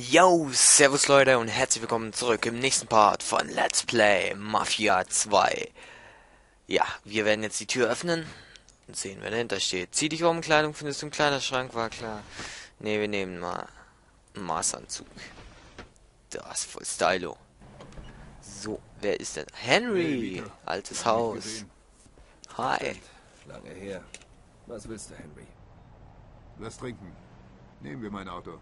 Yo, servus Leute und herzlich willkommen zurück im nächsten Part von Let's Play Mafia 2. Ja, wir werden jetzt die Tür öffnen und sehen, wer dahinter steht. Zieh dich um, Kleidung findest du im Kleiderschrank, war klar. Ne, wir nehmen mal einen Maßanzug. Das ist voll stylo. So, wer ist denn? Henry, altes Haus. Hi. Lange her. Was willst du, Henry? Lass trinken. Nehmen wir mein Auto.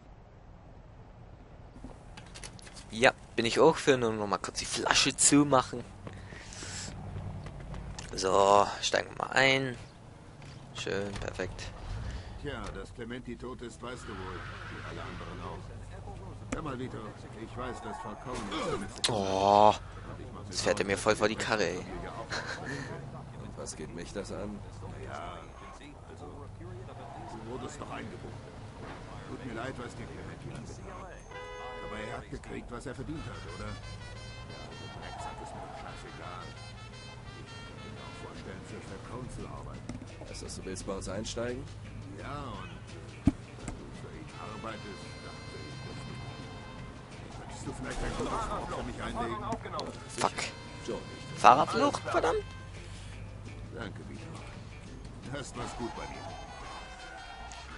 Ja, bin ich auch für, nur noch mal kurz die Flasche zumachen. So, steigen wir mal ein. Schön, perfekt. Tja, dass Clementi tot ist, weißt du wohl. Wie alle anderen auch. Hör mal, Vito. Ich weiß, dass Falcone. Oh, jetzt fährt er mir voll vor die Karre, ey. Und was geht mich das an? Ja, also, du wurdest doch eingebucht. Tut mir leid, was dir Clementi angetan. Aber er hat gekriegt, was er verdient hat, oder? Ja, der Drecksack ist mir scheißegal. Ich kann mir auch vorstellen, für Falcone zu arbeiten. Heißt das, du willst bei uns einsteigen? Ja, und äh, wenn du für ihn arbeitest, dachte ich, du... Könntest du vielleicht ein gutes Wort für mich einlegen? Fuck. Fahrradflucht, verdammt. Danke, Vito. Du hast was gut bei dir.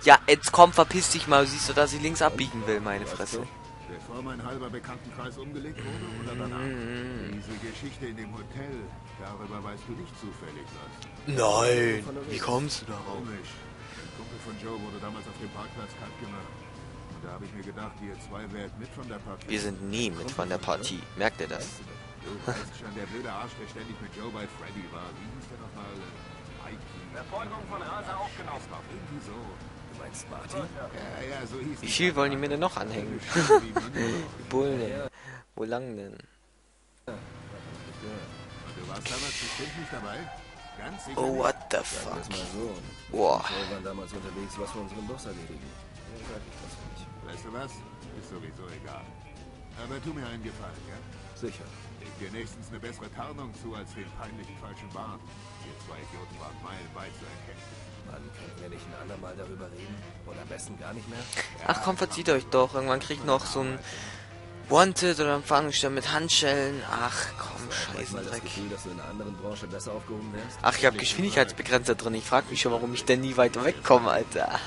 Ja, jetzt komm, verpiss dich mal. Siehst du, dass ich links abbiegen will, meine Fresse. Bevor mein halber Bekanntenkreis umgelegt wurde oder danach? Diese Geschichte in dem Hotel, darüber weißt du nicht zufällig was. Nein. Wie kommst du darauf? Komisch. Ein Kumpel von Joe wurde damals auf dem Parkplatz kalt gemacht. Und da habe ich mir gedacht, ihr zwei wärt mit von der Partie. Wir sind nie mit von der Partie. Merkt ihr das? Du weißt schon, der blöde Arsch, der ständig mit Joe bei Freddy war. Wie hieß der nochmal? Verfolgung von Rasa aufgenommen. Irgendwie so. Meinst Marty? Ja, ja, so hieß Wie viel wollen die mir denn noch anhängen? Die Bullen denn? Wo lang denn? Du warst damals bestimmt nicht dabei? Ganz sicher Oh, nicht? what the Sagen wir fuck? es mal so. Boah. Wir waren damals unterwegs, was für unseren Boss erledigen. Ja, sag ich das nicht. Weißt du was? Ist sowieso egal. Aber tu mir einen Gefallen, ja? Sicher. Leg dir nächstens eine bessere Tarnung zu als den peinlichen falschen Bart. Ihr zwei Idioten waren meilenweit zu erkennen. Mann, könnten wir nicht ein andermal darüber reden? Oder am besten gar nicht mehr? Ach komm, verzieht euch doch. Irgendwann kriegt noch so ein Wanted oder ein mit Handschellen. Ach komm, Manchmal das Scheißendreck. Gefühl, dass du in einer anderen Branche besser aufgehoben wärst? Ach, ich habe Geschwindigkeitsbegrenzer drin. Ich frag mich schon, warum ich denn nie weiter wegkomme, Alter.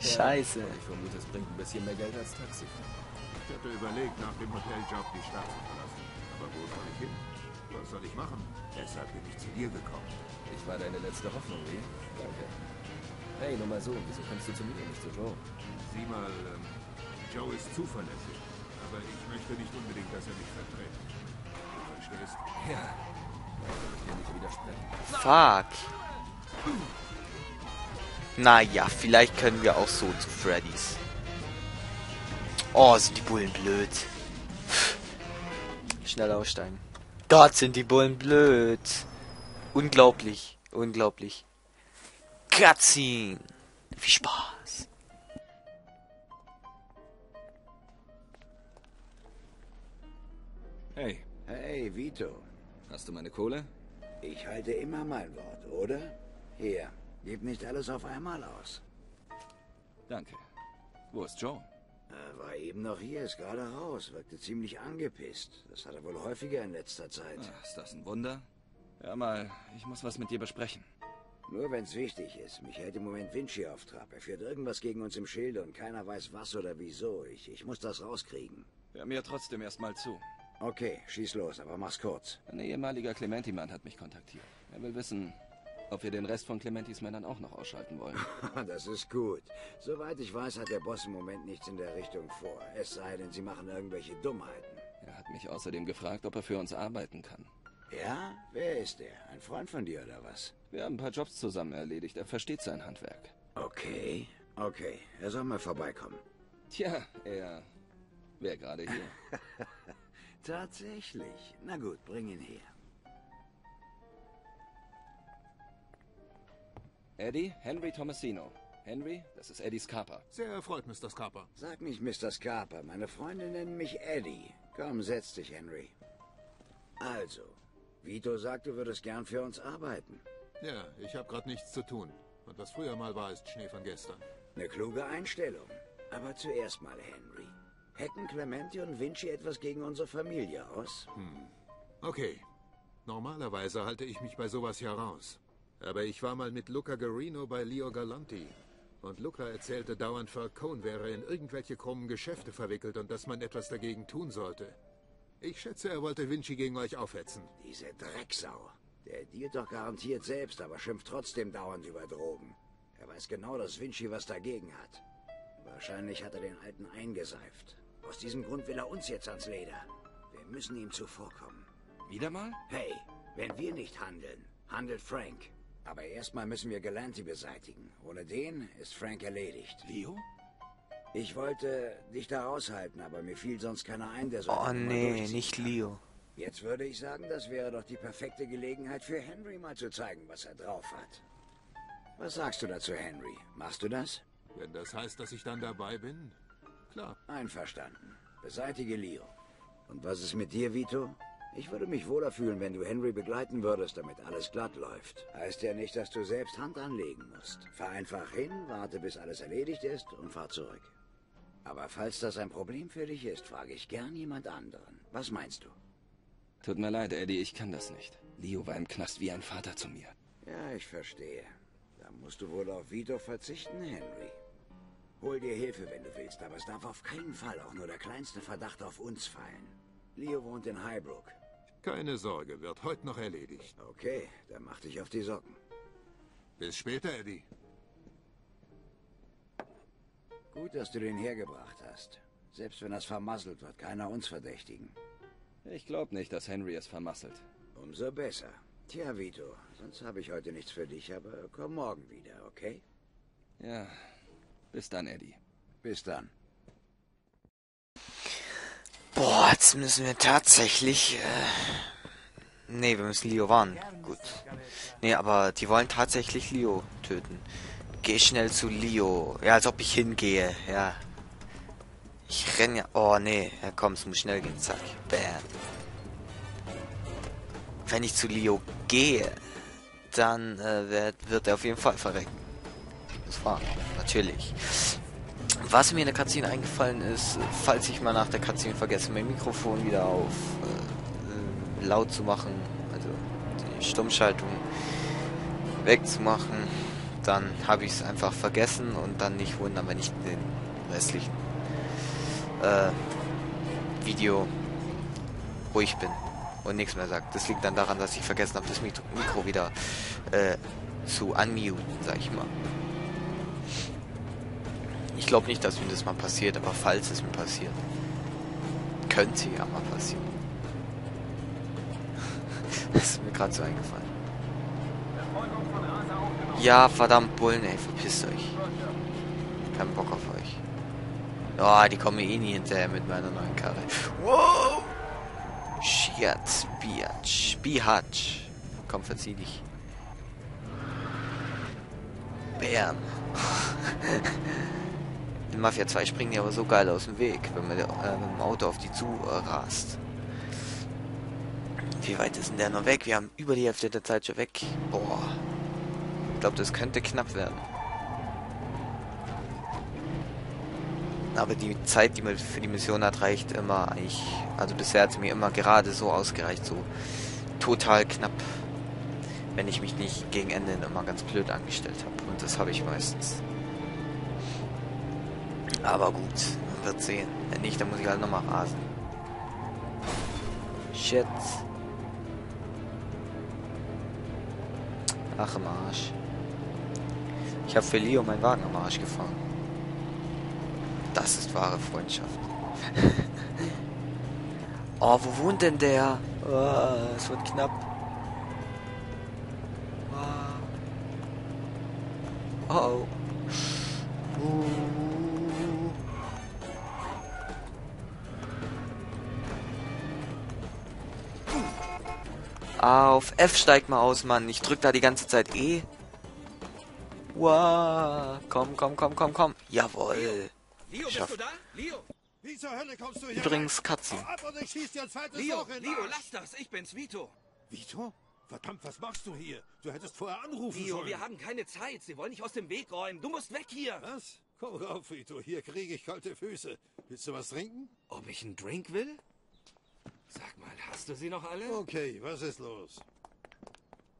Scheiße. Ich vermute, es bringt ein bisschen mehr Geld als Taxi. Ich hatte überlegt, nach dem Hoteljob die Stadt zu verlassen. Aber wo soll ich hin? Was soll ich machen? Deshalb bin ich zu dir gekommen. Ich war deine letzte Hoffnung, Lee. Danke. Hey, nur mal so, wieso kommst du zu mir und nicht zu Joe? Sieh mal, ähm, Joe ist zuverlässig. Aber ich möchte nicht unbedingt, dass er mich vertritt. Du verstehst? Ja. Da will ich dir nicht widersprechen. Fuck. Naja, vielleicht können wir auch so zu Freddy's. Oh, sind die Bullen blöd. Schnell aussteigen. Gott, sind die Bullen blöd. Unglaublich. Unglaublich. Cutscene. Viel Spaß. Hey, Hey, Vito. hast du meine Kohle? Ich halte immer mein Wort, oder? Hier, gib nicht alles auf einmal aus. Danke. Wo ist Joe? Er war eben noch hier, ist gerade raus, wirkte ziemlich angepisst. Das hat er wohl häufiger in letzter Zeit. Ah, ist das ein Wunder? Hör mal, ich muss was mit dir besprechen. Nur wenn's wichtig ist. Mich hält im Moment Vinci auf Trab. Er führt irgendwas gegen uns im Schilde und keiner weiß was oder wieso. Ich, ich muss das rauskriegen. Hör mir trotzdem erst mal zu. Okay, schieß los, aber mach's kurz. Ein ehemaliger Clementi-Mann hat mich kontaktiert. Er will wissen, ob wir den Rest von Clementis Männern auch noch ausschalten wollen. das ist gut. Soweit ich weiß, hat der Boss im Moment nichts in der Richtung vor. Es sei denn, sie machen irgendwelche Dummheiten. Er hat mich außerdem gefragt, ob er für uns arbeiten kann. Ja? Wer ist der? Ein Freund von dir oder was? Wir haben ein paar Jobs zusammen erledigt. Er versteht sein Handwerk. Okay, okay. Er soll mal vorbeikommen. Tja, er wäre gerade hier. Tatsächlich. Na gut, bring ihn her. Eddie, Henry Tomasino. Henry, das ist Eddie Scarpa. Sehr erfreut, Mr. Scarpa. Sag nicht Mr. Scarpa. Meine Freunde nennen mich Eddie. Komm, setz dich, Henry. Also, Vito sagt, du würdest gern für uns arbeiten. Ja, ich habe gerade nichts zu tun. Und was früher mal war, ist Schnee von gestern. Eine kluge Einstellung. Aber zuerst mal, Henry. Hätten Clementi und Vinci etwas gegen unsere Familie aus? Okay. Normalerweise halte ich mich bei sowas ja raus. Aber ich war mal mit Luca Guarino bei Leo Galanti. Und Luca erzählte dauernd, Falcone wäre in irgendwelche krummen Geschäfte verwickelt und dass man etwas dagegen tun sollte. Ich schätze, er wollte Vinci gegen euch aufhetzen. Diese Drecksau. Der dealt doch garantiert selbst, aber schimpft trotzdem dauernd über Drogen. Er weiß genau, dass Vinci was dagegen hat. Wahrscheinlich hat er den Alten eingeseift. Aus diesem Grund will er uns jetzt ans Leder. Wir müssen ihm zuvorkommen. Wieder mal? Hey, wenn wir nicht handeln, handelt Frank. Aber erstmal müssen wir Galanti beseitigen. Ohne den ist Frank erledigt. Leo? Ich wollte dich da raushalten, aber mir fiel sonst keiner ein, der so Oh nee, nicht kann. Leo. Jetzt würde ich sagen, das wäre doch die perfekte Gelegenheit für Henry mal zu zeigen, was er drauf hat. Was sagst du dazu, Henry? Machst du das? Wenn das heißt, dass ich dann dabei bin? Klar. Einverstanden. Beseitige Leo. Und was ist mit dir, Vito? Ich würde mich wohler fühlen, wenn du Henry begleiten würdest, damit alles glatt läuft. Heißt ja nicht, dass du selbst Hand anlegen musst. Fahr einfach hin, warte, bis alles erledigt ist und fahr zurück. Aber falls das ein Problem für dich ist, frage ich gern jemand anderen. Was meinst du? Tut mir leid, Eddie, ich kann das nicht. Leo war im Knast wie ein Vater zu mir. Ja, ich verstehe. Da musst du wohl auf Vito verzichten, Henry. Hol dir Hilfe, wenn du willst, aber es darf auf keinen Fall auch nur der kleinste Verdacht auf uns fallen. Leo wohnt in Highbrook. Keine Sorge, wird heute noch erledigt. Okay, dann mach dich auf die Socken. Bis später, Eddie. Gut, dass du den hergebracht hast. Selbst wenn das vermasselt, wird keiner uns verdächtigen. Ich glaube nicht, dass Henry es vermasselt. Umso besser. Tja, Vito, sonst habe ich heute nichts für dich, aber komm morgen wieder, okay? Ja, bis dann, Eddie. Bis dann. Boah, jetzt müssen wir tatsächlich. Äh, nee, wir müssen Leo warnen. Gut. Nee, aber die wollen tatsächlich Leo töten. Geh schnell zu Leo. Ja, als ob ich hingehe. Ja. Ich renn ja. Oh, nee. Ja, komm, es muss schnell gehen. Zack. Bam. Wenn ich zu Leo gehe, dann äh, wird, wird er auf jeden Fall verrecken. Das war natürlich. Was mir in der Cutscene eingefallen ist, falls ich mal nach der Cutscene vergesse, mein Mikrofon wieder auf äh, laut zu machen, also die Stummschaltung wegzumachen, dann habe ich es einfach vergessen und dann nicht wundern, wenn ich den restlichen äh, Video ruhig bin und nichts mehr sagt. Das liegt dann daran, dass ich vergessen habe, das Mikro, Mikro wieder äh, zu unmuten, sag ich mal. Ich glaube nicht, dass mir das mal passiert, aber falls es mir passiert, könnte ja mal passieren. das ist mir gerade so eingefallen. Ja, verdammt Bullen, ey, verpisst euch. Kein Bock auf euch. Ja, die kommen eh nie hinterher mit meiner neuen Karre. Wow! Shit, Biatch, Bihatch. Komm, verzieh dich. Bam. In Mafia 2 springen die aber so geil aus dem Weg, wenn man äh, mit dem Auto auf die zu äh, rast. Wie weit ist denn der noch weg? Wir haben über die Hälfte der Zeit schon weg. Boah. Ich glaube, das könnte knapp werden. Aber die Zeit, die man für die Mission hat, reicht immer eigentlich. Also bisher hat sie mir immer gerade so ausgereicht, so total knapp. Wenn ich mich nicht gegen Ende immer ganz blöd angestellt habe. Und das habe ich meistens. Aber gut, wird sehen. Wenn nicht, dann muss ich halt nochmal rasen. Shit. Ach im Arsch. Ich habe für Leo meinen Wagen am Arsch gefahren. Das ist wahre Freundschaft. oh, wo wohnt denn der? Oh, es wird knapp. Auf F steigt mal aus, Mann. Ich drück da die ganze Zeit E. Wow. Komm, komm, komm, komm, komm. Jawohl. Leo, bist du da? Leo! Wie zur Hölle kommst du hier Übrigens rein? Ab oder ich schieß dir ein zweites Leo, Loch in den Leo, lass das! Ich bin's, Vito! Vito? Verdammt, was machst du hier? Du hättest vorher anrufen Leo, sollen. wir haben keine Zeit. Sie wollen dich aus dem Weg räumen. Du musst weg hier! Was? Komm rauf, Vito. Hier kriege ich kalte Füße. Willst du was trinken? Ob ich einen Drink will? Sag mal, hast du sie noch alle? Okay, was ist los?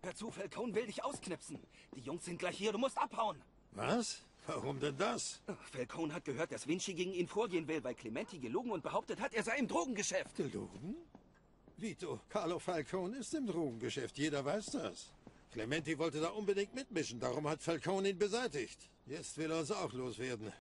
Hör zu, Falcone will dich ausknipsen. Die Jungs sind gleich hier, du musst abhauen. Was? Warum denn das? Falcone hat gehört, dass Vinci gegen ihn vorgehen will, weil Clementi gelogen und behauptet hat, er sei im Drogengeschäft. Gelogen? Vito, Carlo Falcone ist im Drogengeschäft. Jeder weiß das. Clementi wollte da unbedingt mitmischen. Darum hat Falcone ihn beseitigt. Jetzt will er uns auch loswerden.